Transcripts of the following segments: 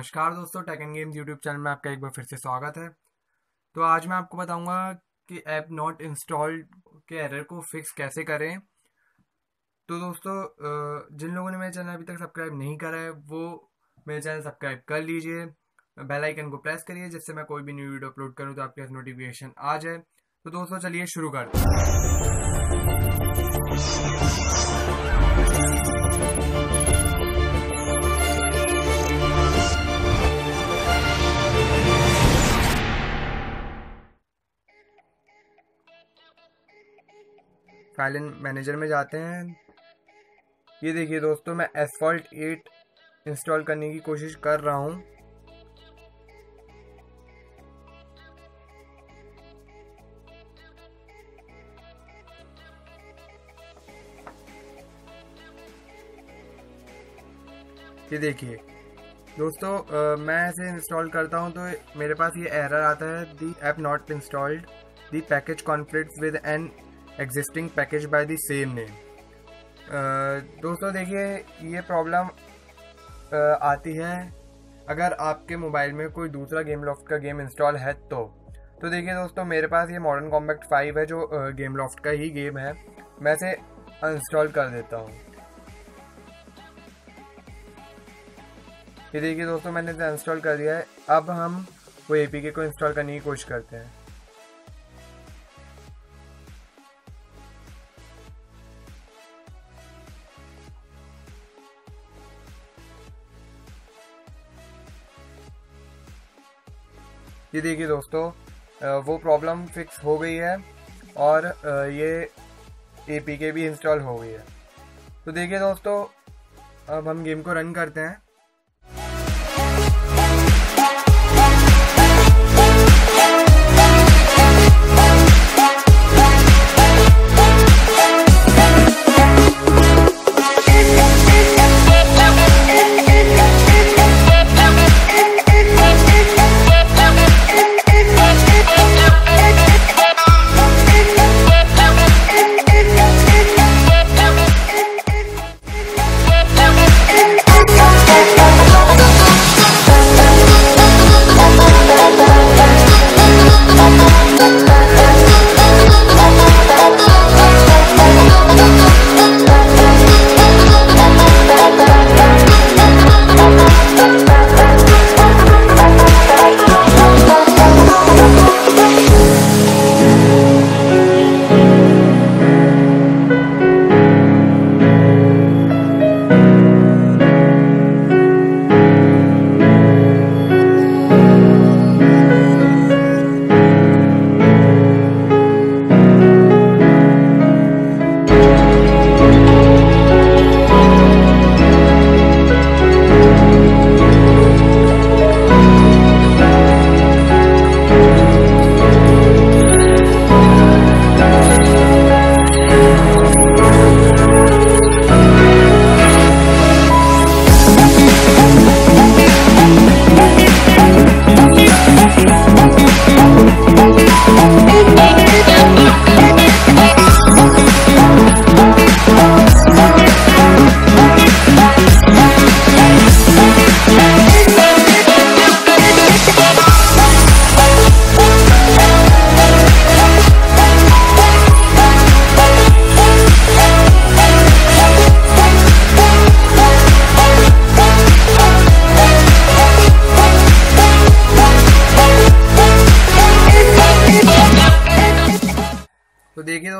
नमस्कार दोस्तों tech and games YouTube channel में आपका एक बार फिर से स्वागत है। तो आज मैं आपको बताऊँगा कि ऐप नॉट इंस्टॉल्ड के एरर को फिक्स कैसे करें। तो दोस्तों जिन लोगों ने मेरे चैनल अभी तक सब्सक्राइब नहीं करा है, वो मेरे चैनल सब्सक्राइब कर लीजिए बेल आइकन को प्रेस करिए, जिससे मैं कोई भी न्यू वीडियो अपलोड करूँ तो आपके पास नोटिफिकेशन आ जाए। तो दोस्तों, चलिए शुरू करते हैं। फ़ाइल मैनेजर में जाते हैं। ये देखिए दोस्तों मैं एसफॉल्ट एट इंस्टॉल करने की कोशिश कर रहा हूँ। ये देखिए दोस्तों आ, मैं इसे इंस्टॉल करता हूँ तो मेरे पास ये एरर आता है। The app not installed the package conflict with an existing package by the same name दोस्तों देखिए ये प्रॉब्लम uh, आती है अगर आपके मोबाइल में कोई दूसरा गेम लॉफ्ट का गेम इंस्टॉल है तो। तो देखिए दोस्तों मेरे पास ये मॉडर्न कॉम्पैक्ट फाइव है जो गेम uh, लॉफ्ट का ही गेम है। मैं इसे इंस्टॉल कर देता हूँ। ये देखिए दोस्तों मैंने इसे इंस्टॉल कर दिया है। अब हम वो ए को इंस्टॉल करने की कोशिश करते हैं। ये देखिए दोस्तों वो प्रॉब्लम फिक्स हो गई है और ये ए भी इंस्टॉल हो गई है। तो देखिए दोस्तों, अब हम गेम को रन करते हैं।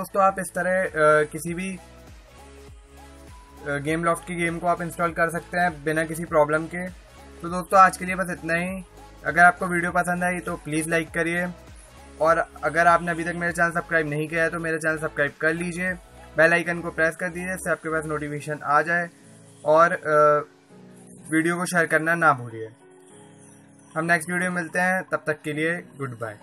दोस्तों, आप इस तरह किसी भी गेम लॉफ्ट की गेम को आप इंस्टॉल कर सकते हैं बिना किसी प्रॉब्लम के। तो दोस्तों, आज के लिए बस इतना ही। अगर आपको वीडियो पसंद आई तो प्लीज़ लाइक करिए। और अगर आपने अभी तक मेरे चैनल सब्सक्राइब नहीं किया है तो मेरे चैनल सब्सक्राइब कर लीजिए। बेल आइकन को प्रेस कर दीजिए, इससे आपके पास नोटिफिकेशन आ जाए। और वीडियो को शेयर करना ना भूलिए। हम नेक्स्ट वीडियो मिलते हैं। तब तक के लिए गुड बाय।